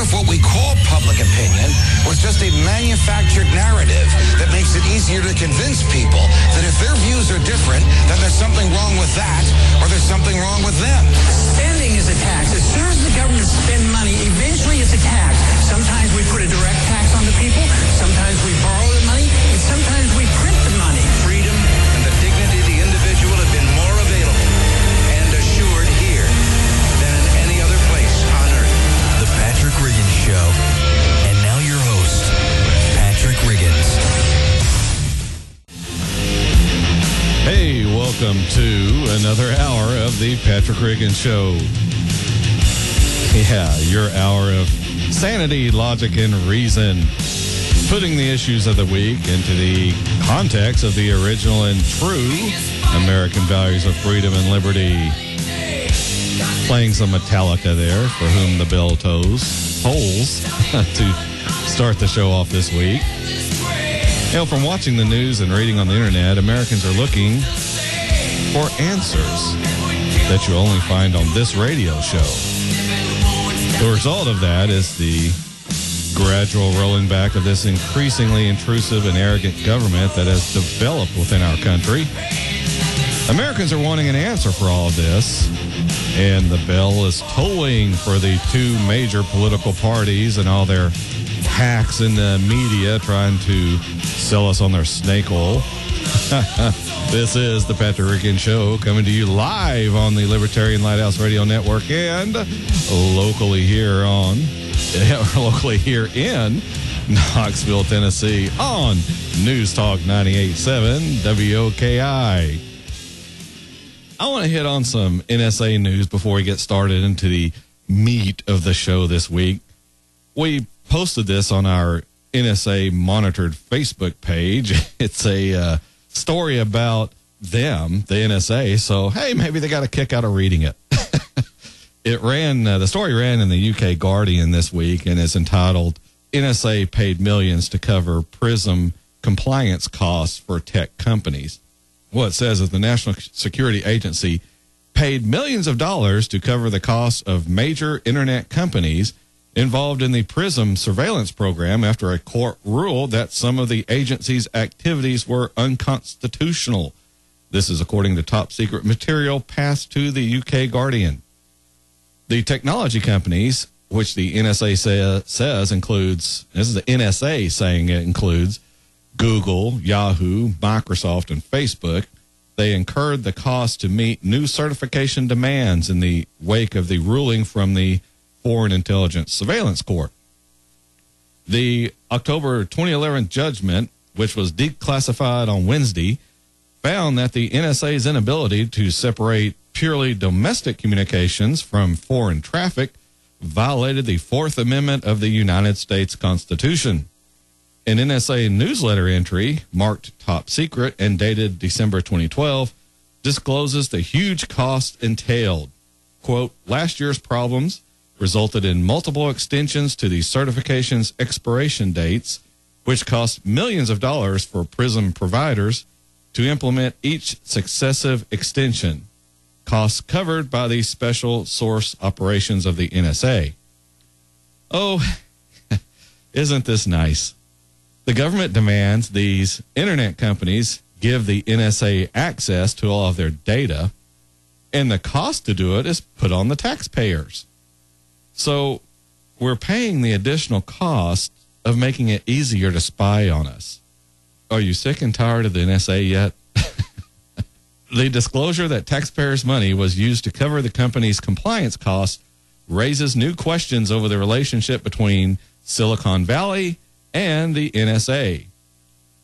what if what we call public opinion was just a manufactured narrative that makes it easier to convince people that if their views are different, then there's something wrong with that or there's something wrong with them? Spending is a tax. As soon as the government spends money, eventually it's a tax. Sometimes we put a direct tax on the people. Sometimes we borrow welcome to another hour of the Patrick Riggins Show. Yeah, your hour of sanity, logic, and reason. Putting the issues of the week into the context of the original and true American values of freedom and liberty. Playing some Metallica there, for whom the bell tolls, tolls to start the show off this week. You know, from watching the news and reading on the internet, Americans are looking for answers that you only find on this radio show. The result of that is the gradual rolling back of this increasingly intrusive and arrogant government that has developed within our country. Americans are wanting an answer for all of this, and the bell is tolling for the two major political parties and all their hacks in the media trying to sell us on their snake oil. this is the Patrick Riggins Show coming to you live on the Libertarian Lighthouse Radio Network and locally here on locally here in Knoxville, Tennessee on News Talk 98.7 WOKI. I want to hit on some NSA news before we get started into the meat of the show this week. We posted this on our NSA monitored Facebook page. It's a uh, story about them, the NSA. So, hey, maybe they got a kick out of reading it. it ran, uh, the story ran in the UK Guardian this week and is entitled NSA Paid Millions to Cover PRISM Compliance Costs for Tech Companies. What it says is the National Security Agency paid millions of dollars to cover the costs of major internet companies involved in the PRISM surveillance program after a court ruled that some of the agency's activities were unconstitutional. This is according to top secret material passed to the UK Guardian. The technology companies, which the NSA say, says includes, this is the NSA saying it includes Google, Yahoo, Microsoft, and Facebook, they incurred the cost to meet new certification demands in the wake of the ruling from the Foreign Intelligence Surveillance Court. The October 2011 judgment, which was declassified on Wednesday, found that the NSA's inability to separate purely domestic communications from foreign traffic violated the Fourth Amendment of the United States Constitution. An NSA newsletter entry marked top secret and dated December 2012 discloses the huge cost entailed. Quote, last year's problems resulted in multiple extensions to the certification's expiration dates, which cost millions of dollars for PRISM providers to implement each successive extension, costs covered by the special source operations of the NSA. Oh, isn't this nice? The government demands these internet companies give the NSA access to all of their data, and the cost to do it is put on the taxpayers. So we're paying the additional cost of making it easier to spy on us. Are you sick and tired of the NSA yet? the disclosure that taxpayers' money was used to cover the company's compliance costs raises new questions over the relationship between Silicon Valley and the NSA.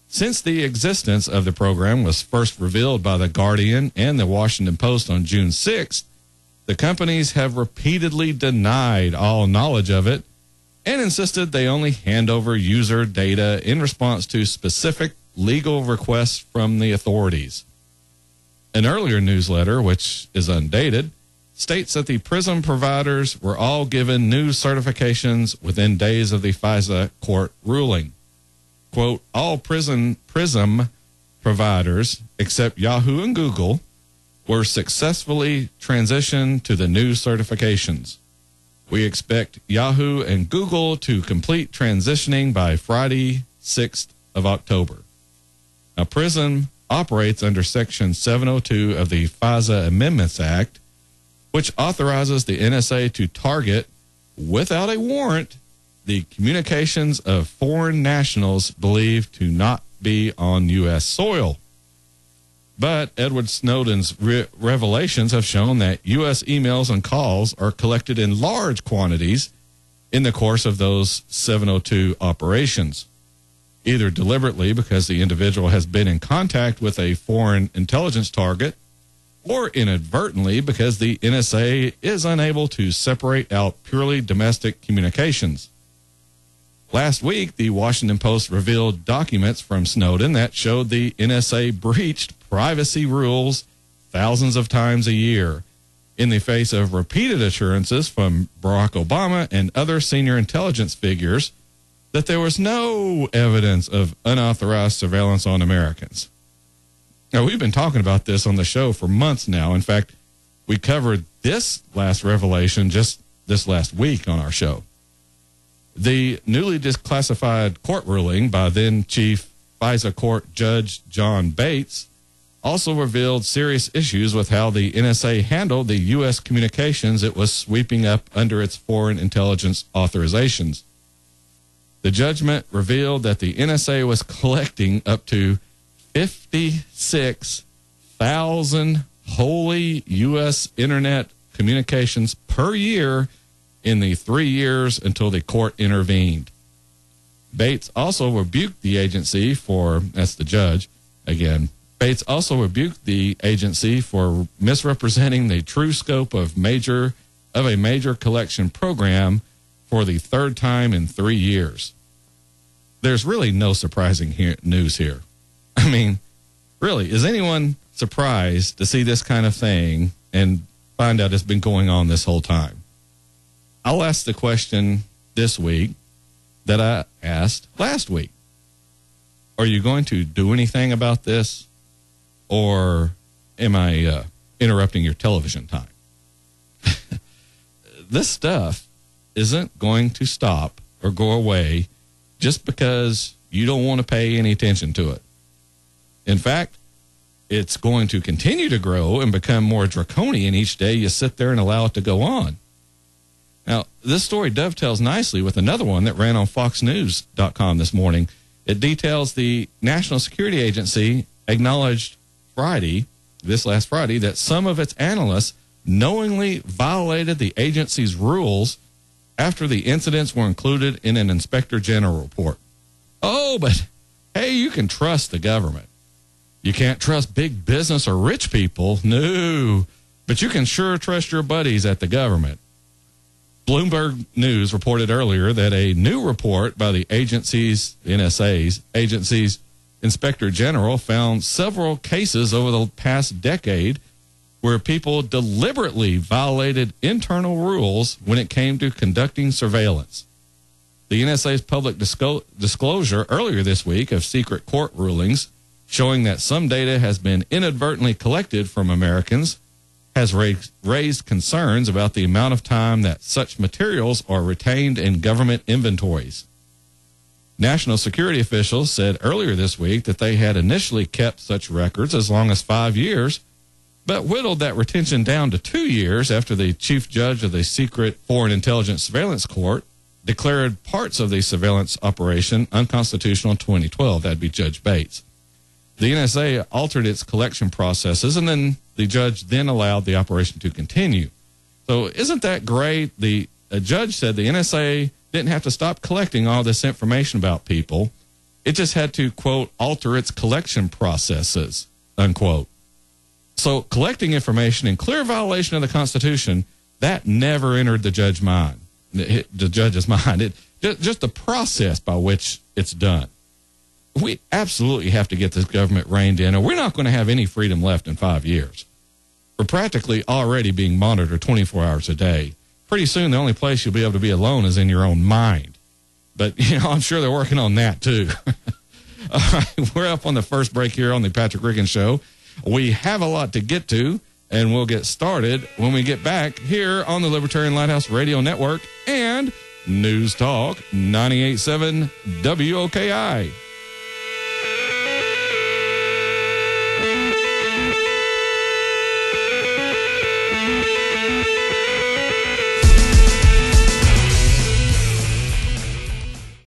Since the existence of the program was first revealed by The Guardian and The Washington Post on June 6th, the companies have repeatedly denied all knowledge of it and insisted they only hand over user data in response to specific legal requests from the authorities. An earlier newsletter, which is undated, states that the PRISM providers were all given new certifications within days of the FISA court ruling. Quote, all PRISM, PRISM providers, except Yahoo and Google, were successfully transitioned to the new certifications. We expect Yahoo and Google to complete transitioning by Friday, 6th of October. Now, PRISM operates under Section 702 of the FISA Amendments Act, which authorizes the NSA to target, without a warrant, the communications of foreign nationals believed to not be on U.S. soil. But Edward Snowden's re- revelations have shown that U.S. emails and calls are collected in large quantities in the course of those 702 operations, either deliberately because the individual has been in contact with a foreign intelligence target, or inadvertently because the NSA is unable to separate out purely domestic communications. Last week, the Washington Post revealed documents from Snowden that showed the NSA breached privacy rules thousands of times a year in the face of repeated assurances from Barack Obama and other senior intelligence figures that there was no evidence of unauthorized surveillance on Americans. Now, we've been talking about this on the show for months now. In fact, we covered this last revelation just this last week on our show. The newly declassified court ruling by then Chief FISA Court Judge John Bates also revealed serious issues with how the NSA handled the U.S. communications it was sweeping up under its foreign intelligence authorizations. The judgment revealed that the NSA was collecting up to 56,000 wholly U.S. internet communications per year in the three years until the court intervened. Bates also rebuked the agency for, that's the judge, again, Bates also rebuked the agency for misrepresenting the true scope of major of a major collection program for the third time in three years. There's really no surprising here, news here. I mean, really, is anyone surprised to see this kind of thing and find out it's been going on this whole time? I'll ask the question this week that I asked last week. Are you going to do anything about this? Or am I uh, interrupting your television time? this stuff isn't going to stop or go away just because you don't want to pay any attention to it. In fact, it's going to continue to grow and become more draconian each day you sit there and allow it to go on. Now, this story dovetails nicely with another one that ran on FoxNews.com this morning. It details the National Security Agency acknowledged Friday, this last Friday, that some of its analysts knowingly violated the agency's rules after the incidents were included in an inspector general report. Oh, but hey, you can trust the government. You can't trust big business or rich people. No, but you can sure trust your buddies at the government. Bloomberg News reported earlier that a new report by the agency's NSA's agency's inspector general found several cases over the past decade where people deliberately violated internal rules when it came to conducting surveillance. The NSA's public disco- disclosure earlier this week of secret court rulings showing that some data has been inadvertently collected from Americans has raised, concerns about the amount of time that such materials are retained in government inventories. National security officials said earlier this week that they had initially kept such records as long as five years, but whittled that retention down to two years after the chief judge of the secret foreign intelligence surveillance court declared parts of the surveillance operation unconstitutional in 2012. That'd be Judge Bates. The NSA altered its collection processes, and then the judge then allowed the operation to continue. So, isn't that great? The judge said the NSA didn't have to stop collecting all this information about people. It just had to, quote, alter its collection processes, unquote. So, collecting information in clear violation of the Constitution, that never entered the judge's mind. The judge's mind. It, just the process by which it's done we absolutely have to get this government reined in, or we're not going to have any freedom left in five years. We're practically already being monitored 24 hours a day. Pretty soon, the only place you'll be able to be alone is in your own mind. But, you know, I'm sure they're working on that too. All right, we're up on the first break here on the Patrick Riggins Show. We have a lot to get to. and we'll get started when we get back here on the Libertarian Lighthouse Radio Network and News Talk 987 WOKI.